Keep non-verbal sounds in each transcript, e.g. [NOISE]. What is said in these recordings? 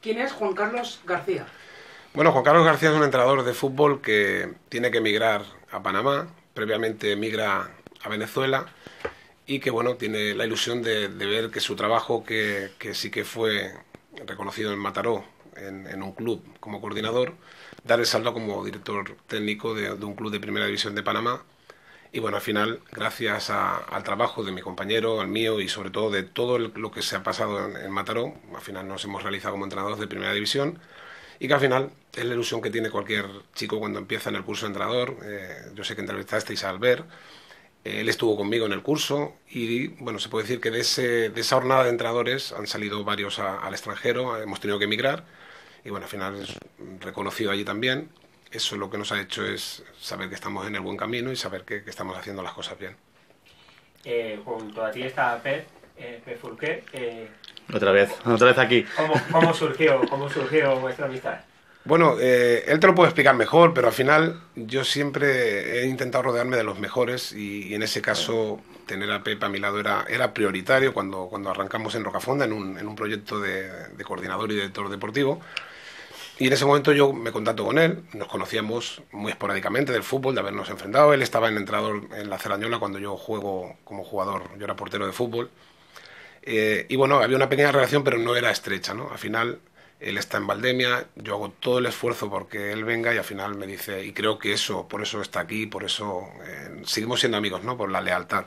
¿Quién es Juan Carlos García? Bueno, Juan Carlos García es un entrenador de fútbol que tiene que emigrar a Panamá, previamente emigra a Venezuela y que bueno, tiene la ilusión de, ver que su trabajo, que, sí que fue reconocido en Mataró, en, un club como coordinador, dar el salto como director técnico de, un club de primera división de Panamá. Y bueno, al final, gracias al trabajo de mi compañero, al mío y sobre todo de todo lo que se ha pasado en, en Mataró, al final nos hemos realizado como entrenadores de primera división y que al final es la ilusión que tiene cualquier chico cuando empieza en el curso de entrenador. Eh, yo sé que entrevistasteis a Albert, él estuvo conmigo en el curso y bueno, se puede decir que de, ese, de esa jornada de entrenadores han salido varios al extranjero, hemos tenido que emigrar y bueno, al final es reconocido allí también. Eso lo que nos ha hecho es saber que estamos en el buen camino y saber que, estamos haciendo las cosas bien. Eh, junto a ti está Pep, Pep Fulquer, otra vez, otra vez aquí. ¿Cómo, surgió, cómo surgió vuestra amistad? Bueno, eh, él te lo puede explicar mejor, pero al final yo siempre he intentado rodearme de los mejores y, en ese caso tener a Pepe a mi lado era, era prioritario cuando, cuando arrancamos en Rocafonda en un, en un proyecto de, coordinador y director deportivo. Y en ese momento yo me contacto con él, nos conocíamos muy esporádicamente del fútbol, de habernos enfrentado. Él estaba en entrenador en la Cerañola cuando yo juego como jugador, yo era portero de fútbol. Eh, y bueno, había una pequeña relación, pero no era estrecha, ¿no? Al final, él está en Valdemia, yo hago todo el esfuerzo porque él venga y al final me dice, y creo que eso, por eso está aquí, por eso eh, seguimos siendo amigos, ¿no? Por la lealtad.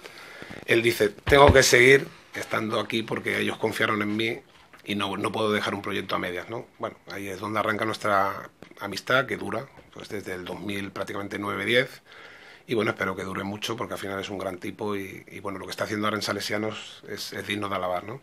Él dice, tengo que seguir estando aquí porque ellos confiaron en mí y no, no puedo dejar un proyecto a medias, ¿no? Bueno, ahí es donde arranca nuestra amistad, que dura, pues desde el 2000 prácticamente 9-10 y bueno, espero que dure mucho porque al final es un gran tipo y, bueno, lo que está haciendo ahora en Salesianos es, digno de alabar, ¿no?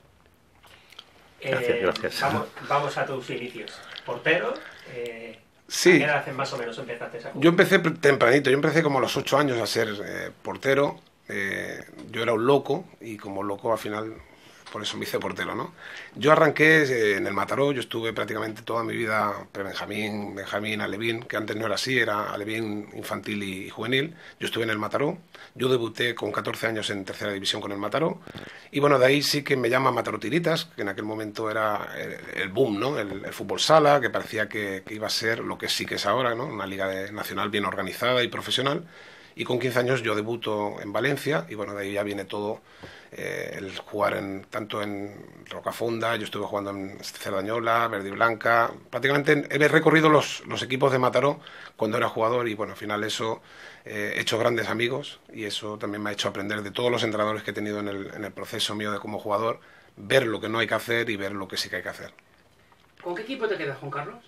Gracias, eh, gracias. Vamos, a tus inicios. Portero, eh, sí. ¿qué edad más o menos empezaste a Yo empecé tempranito, yo empecé como a los ocho años a ser eh, portero. Eh, yo era un loco y como loco al final por eso me hice portero, ¿no? Yo arranqué eh, en el Mataró, yo estuve prácticamente toda mi vida pre-Benjamín, Benjamín, Alevín, que antes no era así, era Alevín infantil y juvenil. Yo estuve en el Mataró, yo debuté con 14 años en tercera división con el Mataró, y bueno, de ahí sí que me llama Mataró Tiritas, que en aquel momento era el, boom, ¿no? El, fútbol sala, que parecía que, iba a ser lo que sí que es ahora, ¿no? Una liga nacional bien organizada y profesional. Y con 15 años yo debuto en Valencia, y bueno, de ahí ya viene todo eh, el jugar en, tanto en Rocafonda, yo estuve jugando en Cerdañola, Verde y Blanca, prácticamente he recorrido los, los, equipos de Mataró cuando era jugador y bueno, al final eso eh, he hecho grandes amigos y eso también me ha hecho aprender de todos los entrenadores que he tenido en el, en el proceso mío de como jugador, ver lo que no hay que hacer y ver lo que sí que hay que hacer. ¿Con qué equipo te quedas, Juan Carlos?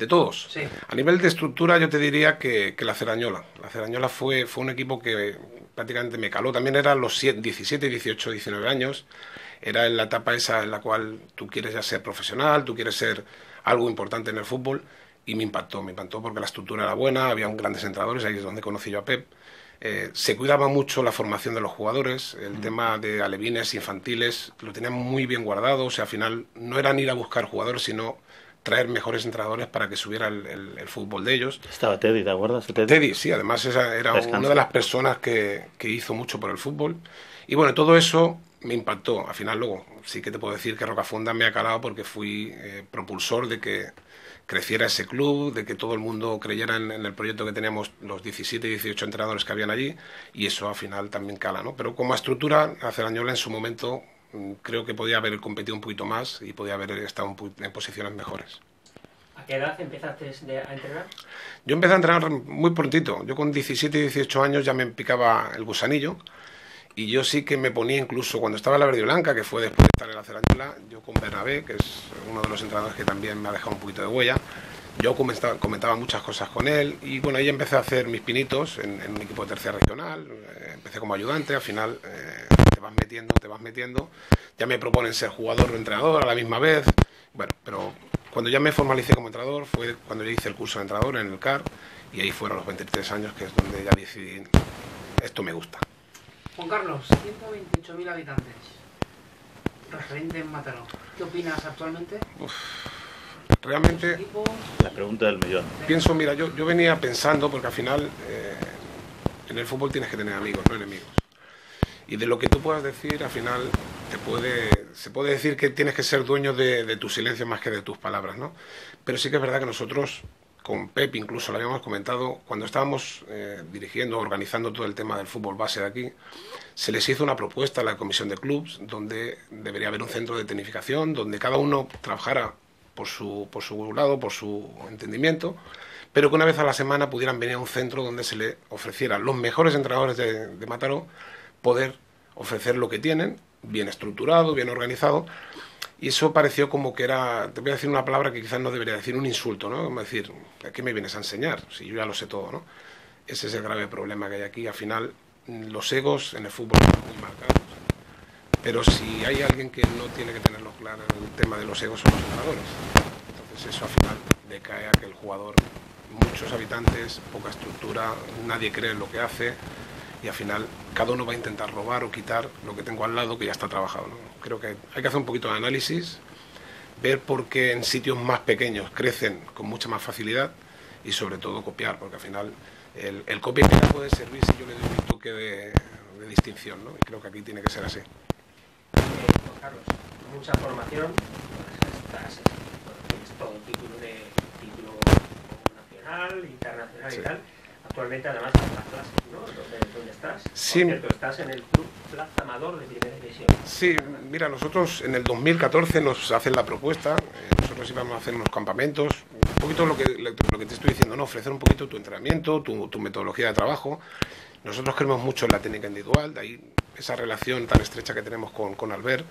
De todos. Sí. A nivel de estructura yo te diría que, que, la Cerañola. La Cerañola fue, fue un equipo que prácticamente me caló. También era los 17, 18, 19 años. Era en la etapa esa en la cual tú quieres ya ser profesional, tú quieres ser algo importante en el fútbol. Y me impactó, me impactó porque la estructura era buena, había un grandes entrenadores, ahí es donde conocí yo a Pep. Eh, se cuidaba mucho la formación de los jugadores, el tema de alevines infantiles lo tenían muy bien guardado, o sea, al final no eran ir a buscar jugadores, sino traer mejores entrenadores para que subiera el, fútbol de ellos. Estaba Teddy, ¿te acuerdas? Teddy, sí, además esa era una de las personas que, que, hizo mucho por el fútbol. Y bueno, todo eso me impactó. Al final, luego, sí que te puedo decir que Rocafonda me ha calado porque fui eh, propulsor de que creciera ese club, de que todo el mundo creyera en, el proyecto que teníamos los 17 y 18 entrenadores que habían allí, y eso al final también cala, ¿no? Pero como estructura, Acerañola en su momento creo que podía haber competido un poquito más y podía haber estado en posiciones mejores. ¿A qué edad empezaste a entrenar? Yo empecé a entrenar muy prontito. Yo con 17 y 18 años ya me picaba el gusanillo y yo sí que me ponía incluso cuando estaba en la Verde Blanca, que fue después de estar en la Cerañola, yo con Bernabé, que es uno de los entrenadores que también me ha dejado un poquito de huella, yo comentaba, comentaba muchas cosas con él y bueno, ahí empecé a hacer mis pinitos en, un equipo de tercera regional, eh, empecé como ayudante, al final eh, vas metiendo, te vas metiendo, ya me proponen ser jugador o entrenador a la misma vez, bueno, pero cuando ya me formalicé como entrenador fue cuando yo hice el curso de entrenador en el CAR y ahí fueron los 23 años que es donde ya decidí, esto me gusta. Juan Carlos, 128.000 habitantes, referente en Mataró, ¿qué opinas actualmente? realmente... La pregunta del millón. Pienso, mira, yo, yo venía pensando, porque al final eh, en el fútbol tienes que tener amigos, no enemigos. Y de lo que tú puedas decir, al final te puede, se puede decir que tienes que ser dueño de, tu silencio más que de tus palabras, ¿no? Pero sí que es verdad que nosotros, con Pep incluso lo habíamos comentado, cuando estábamos eh, dirigiendo, organizando todo el tema del fútbol base de aquí, se les hizo una propuesta a la comisión de clubs donde debería haber un centro de tecnificación, donde cada uno trabajara por su, por su lado, por su entendimiento, pero que una vez a la semana pudieran venir a un centro donde se le ofreciera los mejores entrenadores de, de Mataró poder ofrecer lo que tienen, bien estructurado, bien organizado, y eso pareció como que era, te voy a decir una palabra que quizás no debería decir, un insulto, ¿no? Como decir, ¿a qué me vienes a enseñar? Si yo ya lo sé todo, ¿no? Ese es el grave problema que hay aquí. Al final, los egos en el fútbol están muy marcados. Pero si hay alguien que no tiene que tenerlo claro el tema de los egos son los jugadores. Entonces eso al final decae a que el jugador, muchos habitantes, poca estructura, nadie cree en lo que hace y al final cada uno va a intentar robar o quitar lo que tengo al lado que ya está trabajado. Creo que hay que hacer un poquito de análisis, ver por qué en sitios más pequeños crecen con mucha más facilidad y sobre todo copiar, porque al final el, el copia puede servir si yo le doy un toque de, distinción, ¿no? y creo que aquí tiene que ser así. Eh, Carlos, mucha formación, estás, todo título de título nacional, internacional y tal Actualmente, además, en las clases, ¿no? ¿Dónde, estás? Sí. Cierto, estás en el Club Plaza Amador de Primera División. Sí, mira, nosotros en el 2014 nos hacen la propuesta, eh, nosotros íbamos a hacer unos campamentos, un poquito lo que, lo que te estoy diciendo, ¿no? Ofrecer un poquito tu entrenamiento, tu, tu metodología de trabajo. Nosotros creemos mucho en la técnica individual, de ahí esa relación tan estrecha que tenemos con, con Albert,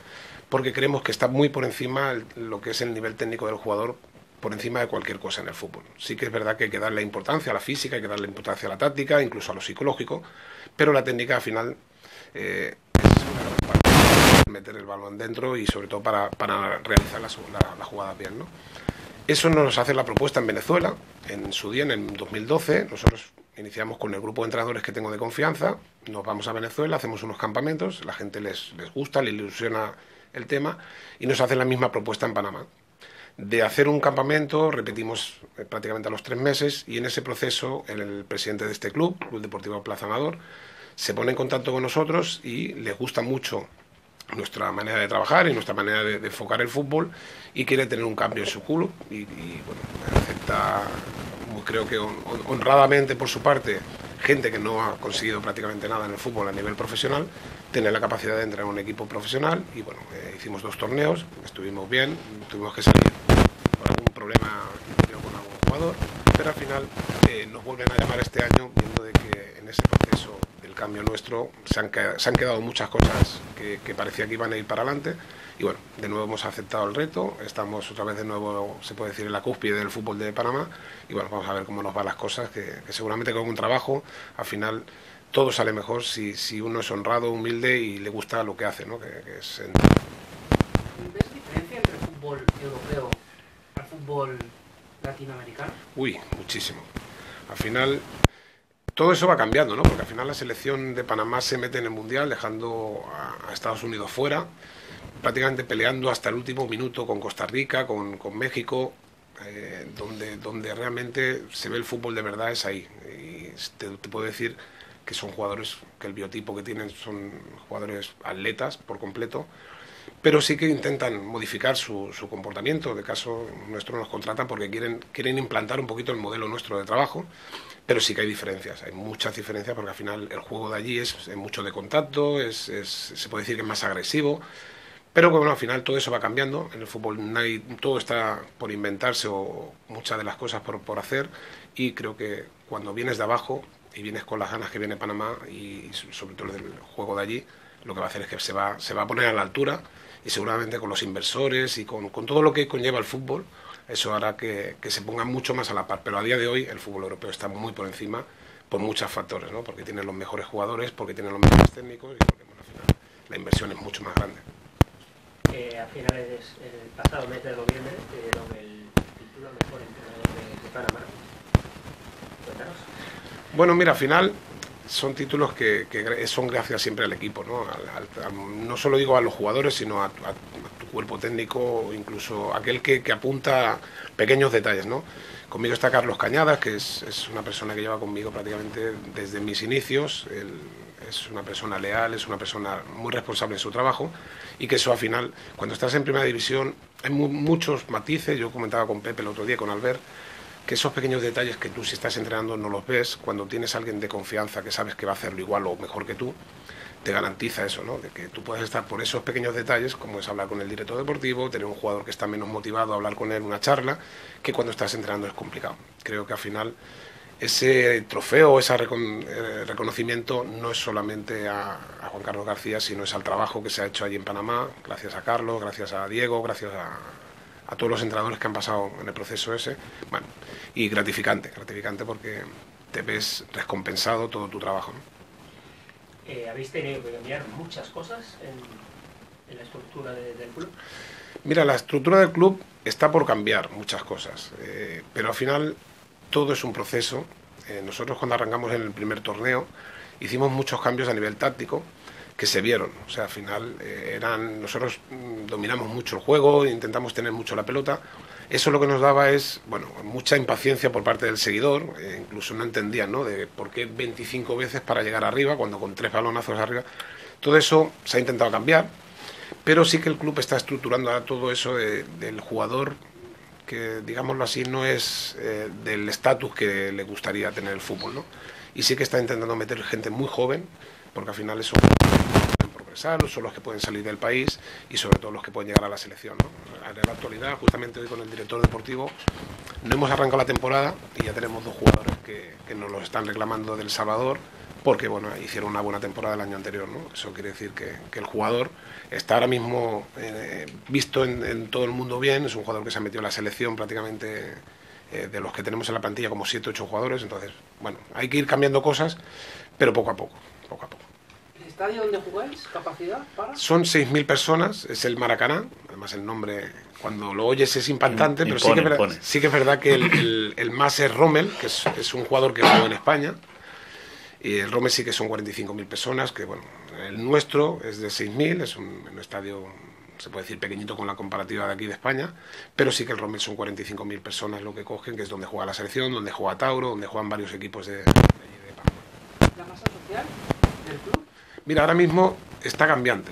porque creemos que está muy por encima lo que es el nivel técnico del jugador por encima de cualquier cosa en el fútbol. Sí que es verdad que hay que darle importancia a la física, hay que darle importancia a la táctica, incluso a lo psicológico, pero la técnica al final eh, es una meter el balón dentro y sobre todo para, realizar la, la, jugada bien. ¿no? Eso nos hace la propuesta en Venezuela, en su día, en 2012, nosotros iniciamos con el grupo de entrenadores que tengo de confianza, nos vamos a Venezuela, hacemos unos campamentos, la gente les, les gusta, les ilusiona el tema y nos hacen la misma propuesta en Panamá de hacer un campamento, repetimos eh, prácticamente a los tres meses, y en ese proceso el, presidente de este club, Club Deportivo Plaza Amador, se pone en contacto con nosotros y le gusta mucho nuestra manera de trabajar y nuestra manera de, enfocar el fútbol y quiere tener un cambio en su club y, bueno, acepta, creo que honradamente por su parte, gente que no ha conseguido prácticamente nada en el fútbol a nivel profesional, tener la capacidad de entrar en un equipo profesional y bueno, eh, hicimos dos torneos, estuvimos bien, tuvimos que salir por algún problema con algún jugador, pero al final eh, nos vuelven a llamar este año viendo de que en ese proceso del cambio nuestro se han, se han quedado muchas cosas que, que, parecía que iban a ir para adelante y bueno, de nuevo hemos aceptado el reto, estamos otra vez de nuevo, se puede decir, en la cúspide del fútbol de Panamá y bueno, vamos a ver cómo nos van las cosas, que, que seguramente con un trabajo al final todo sale mejor si, si uno es honrado, humilde y le gusta lo que hace, ¿no? Que, es ¿Ves diferencia entre el fútbol europeo al fútbol latinoamericano? Uy, muchísimo. Al final, todo eso va cambiando, ¿no? Porque al final la selección de Panamá se mete en el Mundial dejando a, Estados Unidos fuera, prácticamente peleando hasta el último minuto con Costa Rica, con, con México, eh, donde, donde realmente se ve el fútbol de verdad es ahí. Y te, te puedo decir que son jugadores que el biotipo que tienen son jugadores atletas por completo, pero sí que intentan modificar su, su, comportamiento. De caso nuestro nos contratan porque quieren, quieren implantar un poquito el modelo nuestro de trabajo, pero sí que hay diferencias, hay muchas diferencias porque al final el juego de allí es, mucho de contacto, es, es, se puede decir que es más agresivo. Pero bueno, al final todo eso va cambiando. En el fútbol todo está por inventarse o muchas de las cosas por, por hacer. Y creo que cuando vienes de abajo y vienes con las ganas que viene Panamá y sobre todo del juego de allí, lo que va a hacer es que se va, se va a poner a la altura y seguramente con los inversores y con, con todo lo que conlleva el fútbol, eso hará que, que, se ponga mucho más a la par. Pero a día de hoy el fútbol europeo está muy por encima por muchos factores, ¿no? porque tiene los mejores jugadores, porque tiene los mejores técnicos y porque al final la inversión es mucho más grande. Eh, a finales del pasado mes de noviembre te dieron el título mejor entrenador de, de Panamá. Cuéntanos. Bueno, mira, al final son títulos que, son gracias siempre al equipo, ¿no? no solo digo a los jugadores, sino a, tu cuerpo técnico, incluso aquel que, que apunta pequeños detalles, ¿no? Conmigo está Carlos Cañadas, que es, es, una persona que lleva conmigo prácticamente desde mis inicios. Es una persona leal, es una persona muy responsable en su trabajo y que eso al final, cuando estás en primera división, hay mu muchos matices. Yo comentaba con Pepe el otro día, con Albert, que esos pequeños detalles que tú si estás entrenando no los ves, cuando tienes a alguien de confianza que sabes que va a hacerlo igual o mejor que tú, te garantiza eso, ¿no? De que tú puedes estar por esos pequeños detalles, como es hablar con el director deportivo, tener un jugador que está menos motivado hablar con él una charla, que cuando estás entrenando es complicado. Creo que al final ese trofeo, ese recon eh, reconocimiento no es solamente a, a, Juan Carlos García, sino es al trabajo que se ha hecho allí en Panamá, gracias a Carlos, gracias a Diego, gracias a, a todos los entrenadores que han pasado en el proceso ese. Bueno, y gratificante, gratificante porque te ves recompensado todo tu trabajo. ¿no? Eh, ¿Habéis tenido que cambiar muchas cosas en, en la estructura de, del club? Mira, la estructura del club está por cambiar muchas cosas, eh, pero al final todo es un proceso. Eh, nosotros cuando arrancamos en el primer torneo hicimos muchos cambios a nivel táctico que se vieron. O sea, al final eh, eran nosotros mm, dominamos mucho el juego, intentamos tener mucho la pelota. Eso lo que nos daba es, bueno, mucha impaciencia por parte del seguidor, eh, incluso no entendían, ¿no? De por qué 25 veces para llegar arriba, cuando con tres balonazos arriba. Todo eso se ha intentado cambiar, pero sí que el club está estructurando ahora todo eso de, del jugador que, digámoslo así, no es eh, del estatus que le gustaría tener el fútbol, ¿no? Y sí que está intentando meter gente muy joven, porque al final eso son los que pueden salir del país y sobre todo los que pueden llegar a la selección. En la actualidad, justamente hoy con el director deportivo, no hemos arrancado la temporada y ya tenemos dos jugadores que, nos lo están reclamando del Salvador porque bueno, hicieron una buena temporada el año anterior. ¿no? Eso quiere decir que, el jugador está ahora mismo eh, visto en, todo el mundo bien, es un jugador que se ha metido en la selección prácticamente eh, de los que tenemos en la plantilla como 7 8 jugadores, entonces, bueno, hay que ir cambiando cosas, pero poco a poco, poco a poco. ¿El estadio donde jugáis? ¿Capacidad para? Son 6.000 personas, es el Maracaná, además el nombre, cuando lo oyes es impactante, impone, pero sí que, es verdad, sí que es verdad que el, el, el más es Rommel, que es, es un jugador que jugó en España, y el Rommel sí que son 45.000 personas, que bueno, el nuestro es de 6.000, es un, un, estadio, se puede decir pequeñito con la comparativa de aquí de España, pero sí que el Rommel son 45.000 personas lo que cogen, que es donde juega la selección, donde juega Tauro, donde juegan varios equipos de, de. ¿La masa social? Mira, ahora mismo está cambiante,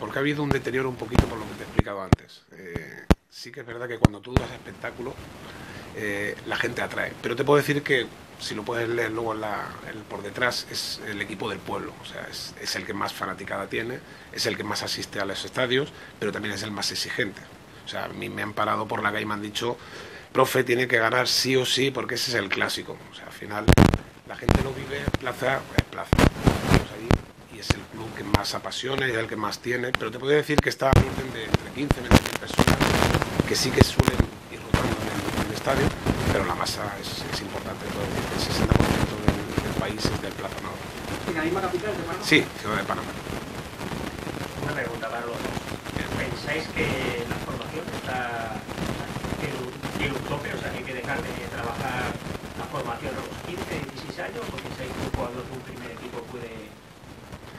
porque ha habido un deterioro un poquito por lo que te he explicado antes. Eh, sí que es verdad que cuando tú das espectáculo, eh, la gente atrae, pero te puedo decir que si lo puedes leer luego en la, por detrás, es el equipo del pueblo. O sea, es, el que más fanaticada tiene, es el que más asiste a los estadios, pero también es el más exigente. O sea, a mí me han parado por la calle y me han dicho, profe, tiene que ganar sí o sí, porque ese es el clásico. O sea, al final, la gente lo vive, plaza es plaza. Y es el club que más apasiona y es el que más tiene, pero te puedo decir que está a orden de entre 15 y 20 personas que sí que suelen ir rotando en el, en el estadio pero la masa es, es importante. Todo, el 60% del, del, país es del plátano. ¿En la misma capital de Panamá? Sí, ciudad de Panamá. Una pregunta para los dos. ¿Pensáis que la formación está tiene un tope? O sea, que hay que dejar de trabajar la formación a los 15, 16 años, o pensáis que un jugador de un primer equipo puede,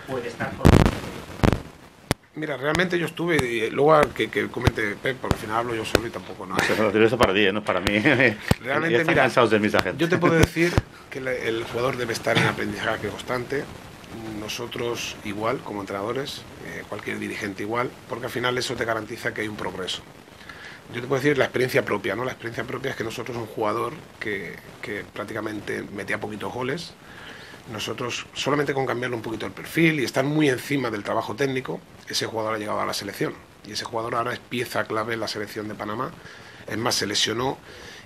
puede estar formado? Mira, realmente yo estuve, y luego que, que comente Pep, porque al final hablo yo solo y tampoco no. Eso para ti, ¿eh? no es para mí. [LAUGHS] Realmente, mira, cansados de mis agentes. yo te puedo [LAUGHS] decir que el jugador debe estar en aprendizaje constante. Nosotros igual, como entrenadores, eh, cualquier dirigente igual, porque al final eso te garantiza que hay un progreso. Yo te puedo decir la experiencia propia, ¿no? La experiencia propia es que nosotros un jugador que, que prácticamente metía poquitos goles, nosotros solamente con cambiarle un poquito el perfil y estar muy encima del trabajo técnico, ese jugador ha llegado a la selección. Y ese jugador ahora es pieza clave en la selección de Panamá. Es más, se lesionó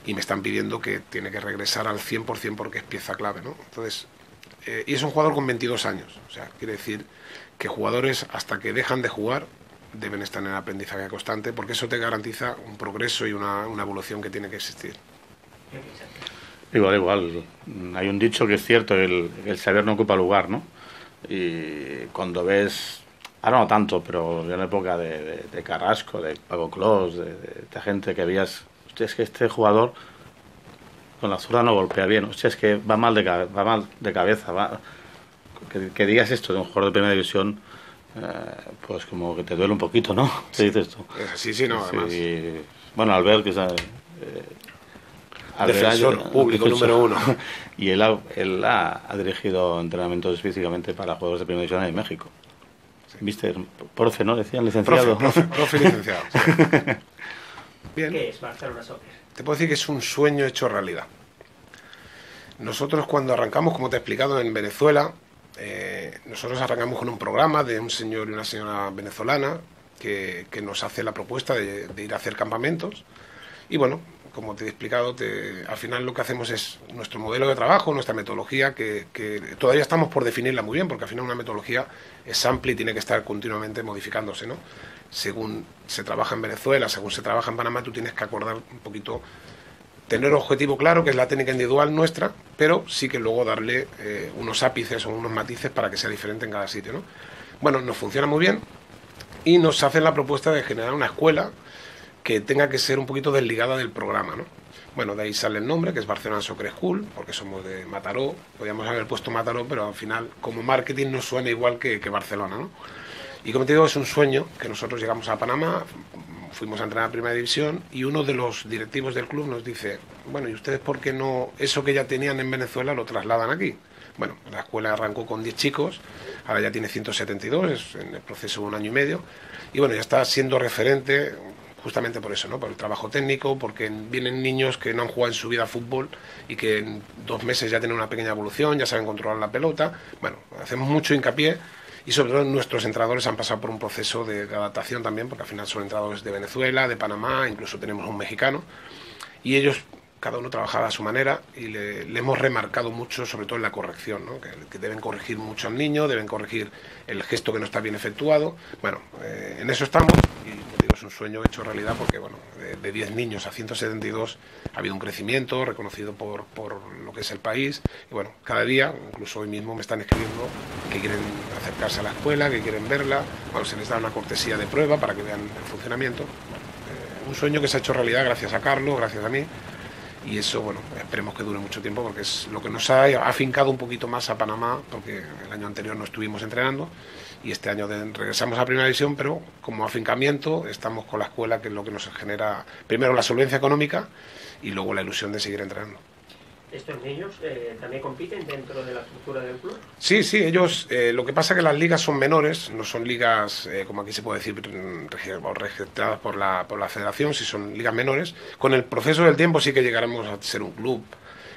y me están pidiendo que tiene que regresar al 100% porque es pieza clave, ¿no? Entonces, eh, y es un jugador con 22 años. O sea, quiere decir que jugadores hasta que dejan de jugar deben estar en aprendizaje constante porque eso te garantiza un progreso y una, una evolución que tiene que existir. Igual, igual. Hay un dicho que es cierto, el, el saber no ocupa lugar, ¿no? Y cuando ves, ahora no tanto, pero en la época de, de, de Carrasco, de Paco Clos, de, gente que veías, hostia, es que este jugador con la zurda no golpea bien, hostia, es que va mal de, va mal de cabeza, va... Que, que, digas esto de un jugador de primera división eh, pues como que te duele un poquito, ¿no? [LAUGHS] ¿Qué dices tú? Sí, sí, no, además. Sí. Bueno, al ver que es eh, Defensor público número uno. [LAUGHS] y él, ha, él ha, ha dirigido entrenamientos específicamente para juegos de primera división en México. ¿Viste? Profe, ¿no? Decían licenciado. Profe, profe, profe [LAUGHS] licenciado. sí. [LAUGHS] Bien. ¿Qué es Barcelona Soccer? Te puedo decir que es un sueño hecho realidad. Nosotros cuando arrancamos, como te he explicado, en Venezuela, eh, nosotros arrancamos con un programa de un señor y una señora venezolana que, que nos hace la propuesta de, de, ir a hacer campamentos. Y bueno, como te he explicado, al final lo que hacemos es nuestro modelo de trabajo, nuestra metodología, que, que, todavía estamos por definirla muy bien, porque al final una metodología es amplia y tiene que estar continuamente modificándose, ¿no? Según se trabaja en Venezuela, según se trabaja en Panamá, tú tienes que acordar un poquito, tener un objetivo claro, que es la técnica individual nuestra, pero sí que luego darle eh, unos ápices o unos matices para que sea diferente en cada sitio, ¿no? Bueno, nos funciona muy bien y nos hacen la propuesta de generar una escuela que tenga que ser un poquito desligada del programa, ¿no? Bueno, de ahí sale el nombre, que es Barcelona Soccer School, porque somos de Mataró. Podríamos haber puesto Mataró, pero al final, como marketing, nos suena igual que, que Barcelona, ¿no? Y como te digo, es un sueño que nosotros llegamos a Panamá, fuimos a entrenar a Primera División y uno de los directivos del club nos dice, bueno, ¿y ustedes por qué no eso que ya tenían en Venezuela lo trasladan aquí? Bueno, la escuela arrancó con 10 chicos, ahora ya tiene 172, es en el proceso de un año y medio, y bueno, ya está siendo referente justamente por eso, ¿no? Por el trabajo técnico, porque vienen niños que no han jugado en su vida fútbol y que en dos meses ya tienen una pequeña evolución, ya saben controlar la pelota. Bueno, hacemos mucho hincapié y sobre todo nuestros entrenadores han pasado por un proceso de, de, adaptación también, porque al final son entrenadores de Venezuela, de Panamá, incluso tenemos un mexicano, y ellos cada uno trabajaba a su manera y le, le hemos remarcado mucho, sobre todo en la corrección, ¿no? que, que, deben corregir mucho al niño, deben corregir el gesto que no está bien efectuado. Bueno, eh, en eso estamos y digo, es un sueño hecho realidad porque bueno, de, 10 niños a 172 ha habido un crecimiento reconocido por, por lo que es el país y bueno, cada día, incluso hoy mismo me están escribiendo que quieren acercarse a la escuela, que quieren verla, bueno, se les da una cortesía de prueba para que vean el funcionamiento. Bueno, eh, un sueño que se ha hecho realidad gracias a Carlos, gracias a mí y eso, bueno, esperemos que dure mucho tiempo porque es lo que nos ha afincado un poquito más a Panamá, porque el año anterior no estuvimos entrenando y este año regresamos a Primera División, pero como afincamiento estamos con la escuela, que es lo que nos genera primero la solvencia económica y luego la ilusión de seguir entrenando. ¿Estos niños eh, también compiten dentro de la estructura del club? Sí, sí, ellos, eh, lo que pasa es que las ligas son menores, no son ligas, eh, como aquí se puede decir, registradas por la, por la federación, si son ligas menores. Con el proceso del tiempo sí que llegaremos a ser un club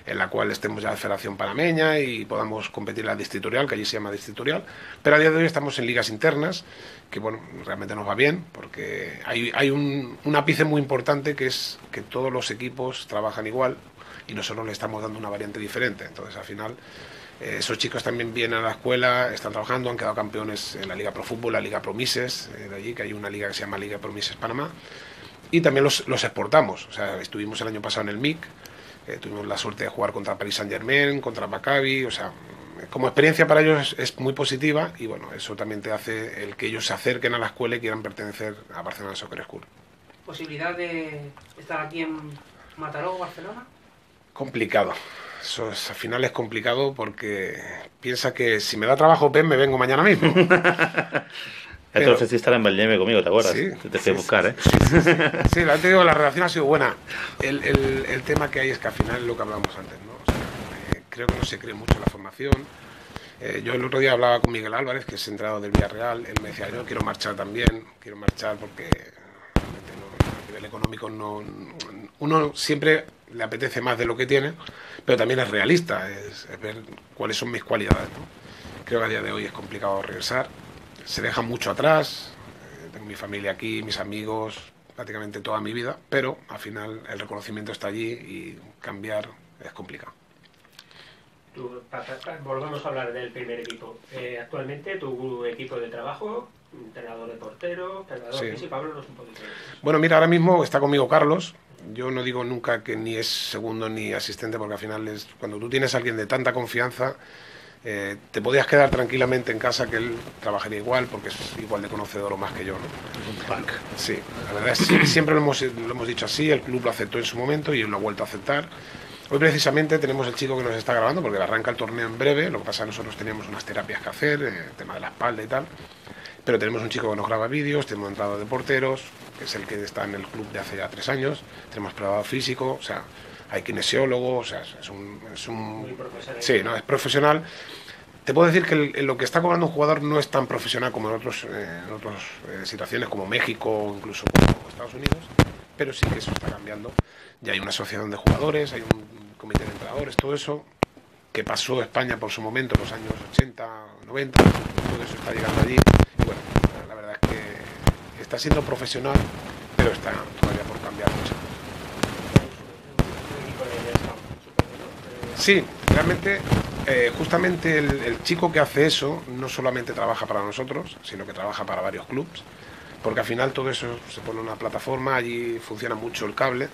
en la cual estemos ya de Federación Panameña y podamos competir en la distritorial, que allí se llama distritorial, pero a día de hoy estamos en ligas internas, que bueno, realmente nos va bien, porque hay, hay un, un ápice muy importante que es que todos los equipos trabajan igual, y nosotros le estamos dando una variante diferente. Entonces, al final, eh, esos chicos también vienen a la escuela, están trabajando, han quedado campeones en la Liga Pro Fútbol, la Liga Promises, eh, de allí, que hay una liga que se llama Liga Promises Panamá, y también los, los exportamos. O sea, estuvimos el año pasado en el MIC, eh, tuvimos la suerte de jugar contra Paris Saint Germain, contra Maccabi, o sea, como experiencia para ellos es, muy positiva y bueno, eso también te hace el que ellos se acerquen a la escuela y quieran pertenecer a Barcelona Soccer School. ¿Posibilidad de estar aquí en Mataró, Barcelona? Complicado. Eso es, al final es complicado porque piensa que si me da trabajo Ben me vengo mañana mismo. Ya te ofreciste en Belñeme conmigo, ¿te acuerdas? Sí, te fui a buscar, ¿eh? Sí, sí, sí. sí la, te digo, la relación ha sido buena. El, el, el, tema que hay es que al final es lo que hablábamos antes, ¿no? O sea, eh, creo que no se cree mucho en la formación. Eh, yo el otro día hablaba con Miguel Álvarez, que es entrado del Villarreal. Él me decía, yo quiero marchar también, quiero marchar porque no, a nivel económico no, uno siempre le apetece más de lo que tiene, pero también es realista, es, ver cuáles son mis cualidades. Creo que a día de hoy es complicado regresar, se deja mucho atrás, eh, tengo mi familia aquí, mis amigos, prácticamente toda mi vida, pero al final el reconocimiento está allí y cambiar es complicado. Tú, volvamos a hablar del primer equipo. Eh, actualmente tu equipo de trabajo, entrenador de portero, entrenador sí. físico, háblanos un poquito. Bueno, mira, ahora mismo está conmigo Carlos, yo no digo nunca que ni es segundo ni asistente, porque al final es cuando tú tienes a alguien de tanta confianza, eh, te podías quedar tranquilamente en casa que él trabajaría igual, porque es igual de conocedor o más que yo. ¿no? Un punk. Sí, la verdad es que siempre lo hemos, lo hemos dicho así, el club lo aceptó en su momento y él lo ha vuelto a aceptar. Hoy precisamente tenemos el chico que nos está grabando, porque arranca el torneo en breve, lo que pasa es que nosotros teníamos unas terapias que hacer, eh, el tema de la espalda y tal pero tenemos un chico que nos graba vídeos, tenemos entrado de porteros, que es el que está en el club de hace ya tres años, tenemos probado físico, o sea, hay kinesiólogo, o sea, es un... Es un sí, no, es profesional. Te puedo decir que el- lo que está cobrando un jugador no es tan profesional como en otras en otros, eh, situaciones como México o incluso como Estados Unidos, pero sí que eso está cambiando. Ya hay una asociación de jugadores, hay un comité de entrenadores, todo eso que pasó España por su momento, en los años 80, 90, todo eso está llegando allí. Bueno, la verdad es que está siendo profesional, pero está todavía por cambiar mucho. Sí, realmente, eh, justamente el, el chico que hace eso no solamente trabaja para nosotros, sino que trabaja para varios clubes, porque al final todo eso se pone en una plataforma, allí funciona mucho el cable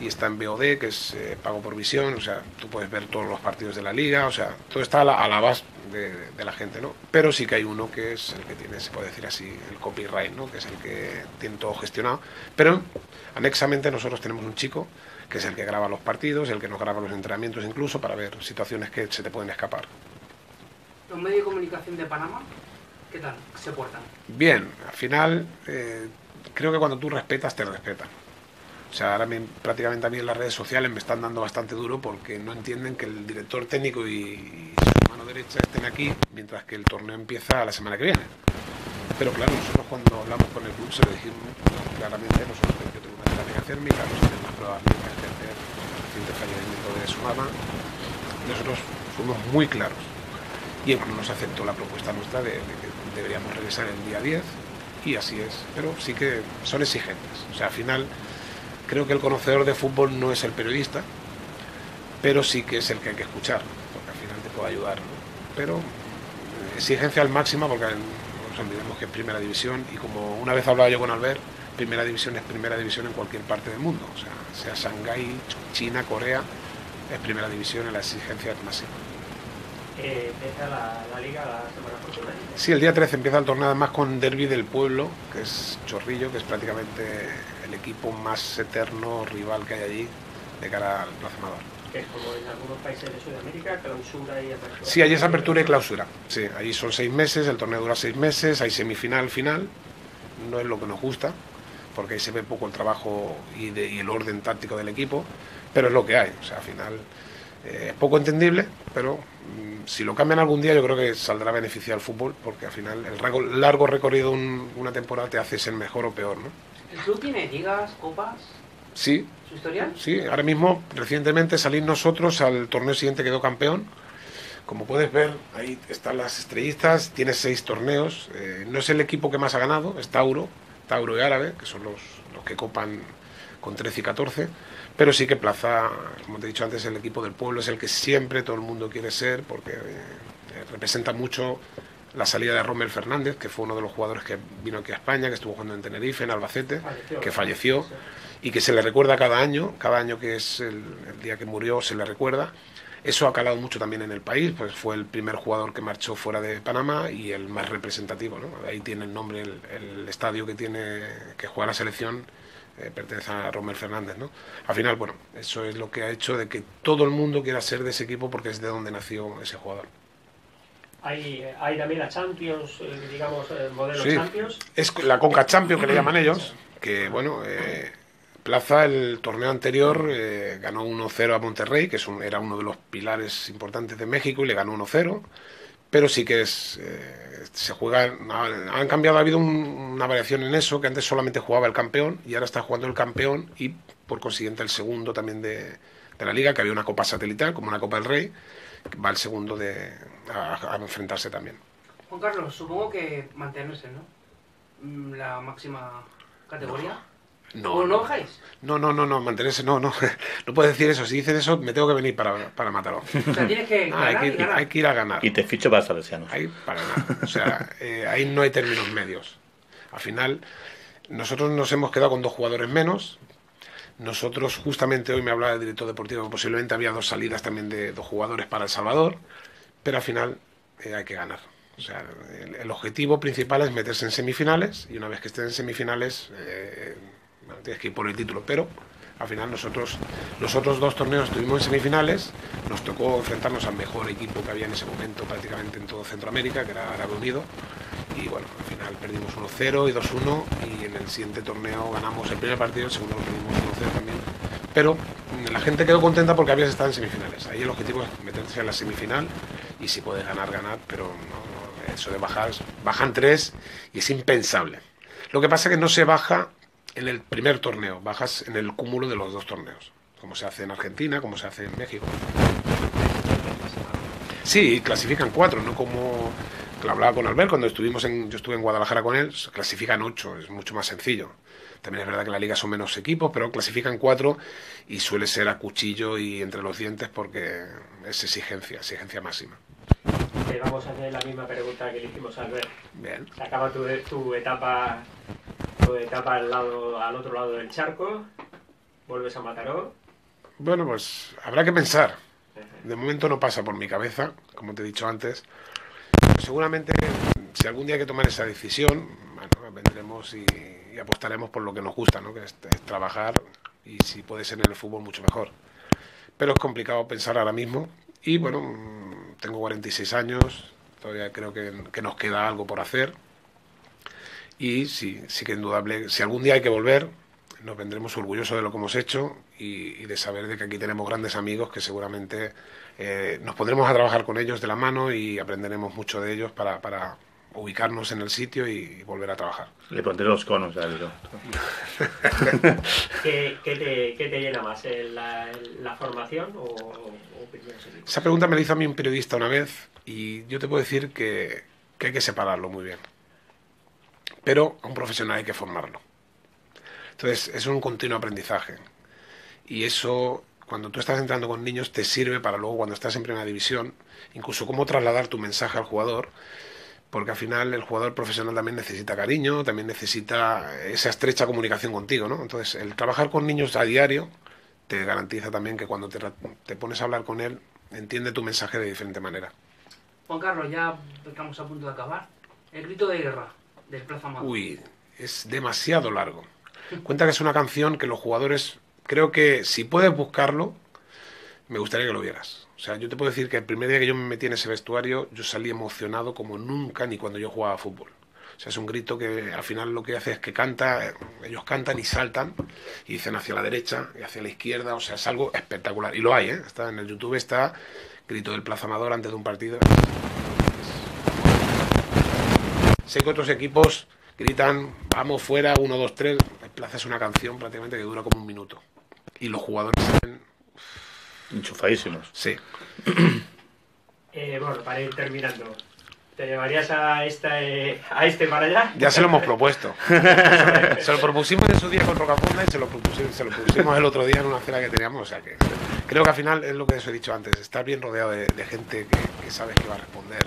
y está en VOD, que es eh, pago por visión, o sea, tú puedes ver todos los partidos de la liga, o sea, todo está a la, a la base de, de la gente, ¿no? Pero sí que hay uno que es el que tiene, se puede decir así, el copyright, ¿no? Que es el que tiene todo gestionado. Pero anexamente nosotros tenemos un chico que es el que graba los partidos, el que nos graba los entrenamientos incluso para ver situaciones que se te pueden escapar. Los medios de comunicación de Panamá, ¿qué tal? ¿Se portan? Bien, al final eh, creo que cuando tú respetas, te respetan. O sea, ahora me- prácticamente a mí en las redes sociales me están dando bastante duro porque no entienden que el director técnico y, su mano derecha estén aquí mientras que el torneo empieza la semana que viene. Pero claro, nosotros cuando hablamos con el club se lo dijimos claramente, nosotros yo tengo una terapia térmica, Carlos tiene unas pruebas médicas que hacer, reciente fallecimiento de su mamá. Nosotros fuimos muy claros. Y el club nos aceptó la propuesta nuestra de, de que deberíamos regresar el día 10 y así es. Pero sí que son exigentes. O sea, al final creo que el conocedor de fútbol no es el periodista, pero sí que es el que hay que escuchar, porque al final te puede ayudar. Pero eh, exigencia al máxima porque no nos olvidemos que es primera división y como una vez hablaba yo con Albert, primera división es primera división en cualquier parte del mundo. O sea, sea Shanghái, China, Corea, es primera división en la exigencia máxima. Eh, empieza la, la liga la semana próxima. Sí, el día 13 empieza el torneo además con Derby del Pueblo, que es Chorrillo, que es prácticamente el equipo más eterno rival que hay allí de cara al Plaza Amador. Que es como en algunos países de Sudamérica, clausura y apertura. Sí, allí es apertura y clausura. Sí, allí son seis meses, el torneo dura seis meses, hay semifinal, final. No es lo que nos gusta, porque ahí se ve poco el trabajo y, de- y el orden táctico del equipo, pero es lo que hay. O sea, al final eh, es poco entendible, pero mm, si lo cambian algún día yo creo que saldrá a beneficiar al fútbol, porque al final el largo recorrido de un- una temporada te hace ser mejor o peor, ¿no? ¿El club tiene ligas, copas, Sí, su historial? Sí, ahora mismo, recientemente salir nosotros al torneo siguiente quedó campeón. Como puedes ver, ahí están las estrellitas, tiene seis torneos. eh, no es el equipo que más ha ganado, es Tauro, Tauro y Árabe, que son los, los que copan con 13 y 14. Pero sí que Plaza, como te he dicho antes, el equipo del pueblo es el que siempre todo el mundo quiere ser, porque eh, eh, representa mucho la salida de Rommel Fernández, que fue uno de los jugadores que vino aquí a España, que estuvo jugando en Tenerife, en Albacete, Falleció. que falleció y que se le recuerda cada año, cada año que es el, el día que murió se le recuerda. Eso ha calado mucho también en el país, pues fue el primer jugador que marchó fuera de Panamá y el más representativo, ¿no? Ahí tiene el nombre, el, el estadio que tiene que juega la selección eh, pertenece a Romer Fernández, ¿no? Al final, bueno, eso es lo que ha hecho de que todo el mundo quiera ser de ese equipo porque es de donde nació ese jugador. Hay, hay también la Champions, eh, digamos, eh, modelo Sí. Champions. Es la Conca Champions que le llaman ellos, que bueno, eh, Plaza el torneo anterior eh, ganó 1-0 a Monterrey, que es un- era uno de los pilares importantes de México y le ganó 1-0, pero sí que es eh, se juega, han cambiado, ha habido un- una variación en eso, que antes solamente jugaba el campeón y ahora está jugando el campeón y por consiguiente el segundo también de, de la liga, que había una copa satelital como una Copa del Rey, va el segundo de, a- enfrentarse también. Juan Carlos, supongo que mantenerse, ¿no? Mm, La máxima categoría. ¿O no bajáis? No, no, no, no, mantenerse, no, no. [LAUGHS] No puedes decir eso. Si dices eso, me tengo que venir para, para matarlo. O sea, tienes que [LAUGHS] Ah, hay, ganar que hay que ir a ganar. Y te ficho para Salesianos. Ahí para ganar. O sea, [LAUGHS] eh, ahí no hay términos medios. Al final, nosotros nos hemos quedado con dos jugadores menos. Nosotros, justamente hoy me hablaba el director deportivo, que posiblemente había dos salidas también de dos jugadores para El Salvador, pero al final eh, hay que ganar. O sea, el, el objetivo principal es meterse en semifinales y una vez que estés en semifinales, eh, tienes que ir por el título. Pero al final nosotros, los otros dos torneos estuvimos en semifinales, nos tocó enfrentarnos al mejor equipo que había en ese momento prácticamente en todo Centroamérica, que era Árabe Unido, y bueno, al final perdimos 1-0 y 2-1 y en el siguiente torneo ganamos el primer partido, el segundo lo perdimos 1-0 también. Pero mm, la gente quedó contenta porque habías estado en semifinales. Ahí el objetivo es meterse en la semifinal y si puedes ganar, ganar, pero no, eso de bajar, bajan tres y es impensable. Lo que pasa es que no se baja en el primer torneo, bajas en el cúmulo de los dos torneos, como se hace en Argentina, como se hace en México. Sí, clasifican cuatro, no como lo hablaba con Albert cuando estuvimos en, yo estuve en Guadalajara con él, clasifican ocho, es mucho más sencillo. También es verdad que en la liga son menos equipos, pero clasifican cuatro y suele ser a cuchillo y entre los dientes porque es exigencia, exigencia máxima. Te vamos a hacer la misma pregunta que le hicimos a Albert. Bien. Se acaba tu, tu etapa, tu etapa al, lado, al otro lado del charco, vuelves a Mataró. Bueno, pues habrá que pensar. De momento no pasa por mi cabeza, como te he dicho antes. Pero seguramente, si algún día hay que tomar esa decisión, bueno, vendremos y, y apostaremos por lo que nos gusta, ¿no? que es, es trabajar y si puede ser en el fútbol mucho mejor. Pero es complicado pensar ahora mismo y bueno, mm, tengo 46 años, todavía creo que, que nos queda algo por hacer y sí, sí que indudable, si algún día hay que volver, nos vendremos orgullosos de lo que hemos hecho y, y de saber de que aquí tenemos grandes amigos que seguramente eh, nos pondremos a trabajar con ellos de la mano y aprenderemos mucho de ellos para, para ubicarnos en el sitio y volver a trabajar. Le pondré los conos a. ¿Qué, qué te, qué te llena más? ¿El- ¿La, formación o? Esa pregunta me la hizo a mí un periodista una vez y yo te puedo decir que, que hay que separarlo muy bien. Pero a un profesional hay que formarlo. Entonces, es un continuo aprendizaje. Y eso, cuando tú estás entrando con niños, te sirve para luego, cuando estás en primera división, incluso cómo trasladar tu mensaje al jugador, porque al final el jugador profesional también necesita cariño, también necesita esa estrecha comunicación contigo, ¿no? Entonces, el trabajar con niños a diario te garantiza también que cuando te, te pones a hablar con él, entiende tu mensaje de diferente manera. Juan Carlos, ya estamos a punto de acabar. El grito de guerra del Plaza Amador. Uy, es demasiado largo. Cuenta que es una canción que los jugadores, creo que si puedes buscarlo, me gustaría que lo vieras. O sea, yo te puedo decir que el primer día que yo me metí en ese vestuario, yo salí emocionado como nunca ni cuando yo jugaba fútbol. O sea, es un grito que al final lo que hace es que canta, ellos cantan y saltan y dicen hacia la derecha y hacia la izquierda, o sea, es algo espectacular. Y lo hay, ¿eh? Está en el YouTube, está grito del Plaza Amador antes de un partido. Sé que otros equipos gritan, vamos fuera, uno, dos, tres. El Plaza es una canción prácticamente que dura como un minuto. Y los jugadores salen, Enchufadísimos. sí. [CLEARS THROAT] Eh, bueno, para ir terminando, ¿te llevarías a, esta, eh, a este para allá? Ya se lo hemos propuesto. Se lo propusimos en su día con Rocafonda y se lo, propusimos, se lo propusimos el otro día en una cena que teníamos. O sea que creo que al final es lo que os he dicho antes, estar bien rodeado de, de gente que, que sabes que va a responder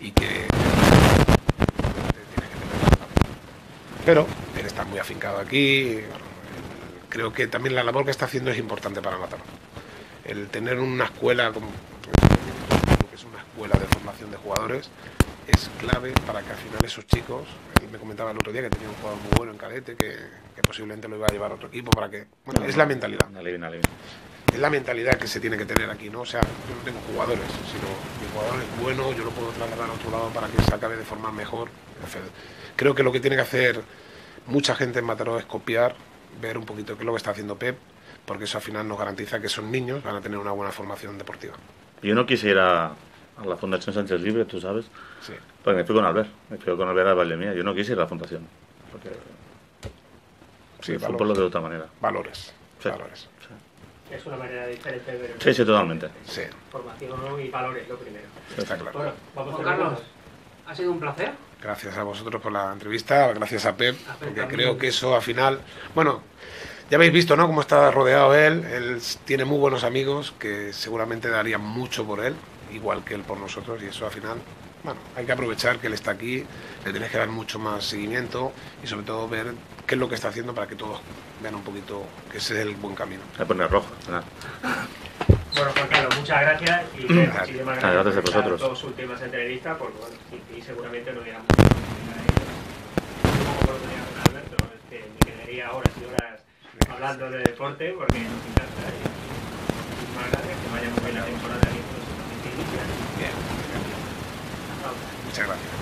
y que te tiene que tener la cabeza. Pero él está muy afincado aquí. bueno, creo que también la labor que está haciendo es importante para Mataró. El tener una escuela como que es una escuela de formación de jugadores es clave para que al final esos chicos, él me comentaba el otro día que tenía un jugador muy bueno en cadete, que, que posiblemente lo iba a llevar a otro equipo para que... Bueno, es la mentalidad, Una ley, una ley. Es la mentalidad que se tiene que tener aquí, ¿no? O sea, yo no tengo jugadores, sino mi jugador es bueno, yo lo puedo trasladar a otro lado para que se acabe de formar mejor. Creo que lo que tiene que hacer mucha gente en Mataró es copiar, ver un poquito qué es lo que está haciendo Pep, porque eso al final nos garantiza que esos niños van a tener una buena formación deportiva. Yo no quise ir a, la Fundación Sánchez Libre, tú sabes, Sí. porque me fui con Albert. Me fui con Albert a Valdemía. Yo no quise ir a la Fundación. Porque Sí, el valor- fútbol lo de otra manera. valores. Sí. valores. Es una manera diferente de ver Sí, sí, totalmente. Sí, formación y valores, lo primero. está claro. Bueno, vamos Juan. Carlos, ha sido un placer. Gracias a vosotros por la entrevista, gracias a Pep, A Pep porque también. creo que eso al final, bueno, ya habéis visto, ¿no? Cómo está rodeado él, él tiene muy buenos amigos que seguramente darían mucho por él, igual que él por nosotros, y eso al final, bueno, hay que aprovechar que él está aquí, le tienes que dar mucho más seguimiento y sobre todo ver qué es lo que está haciendo para que todos vean un poquito que ese es el buen camino. Me pone rojo. Bueno, Juan Carlos, muchas gracias y Mm. muchísimas gracias, gracias a por estas vosotros. dos últimas entrevistas, porque bueno, y, y seguramente no hubiéramos a oportunidad con Alberto, es que me quedaría horas y horas hablando de deporte, porque nos encanta. Y muchísimas gracias, que vaya muy bien la temporada y que inicia. Bien. Muchas gracias.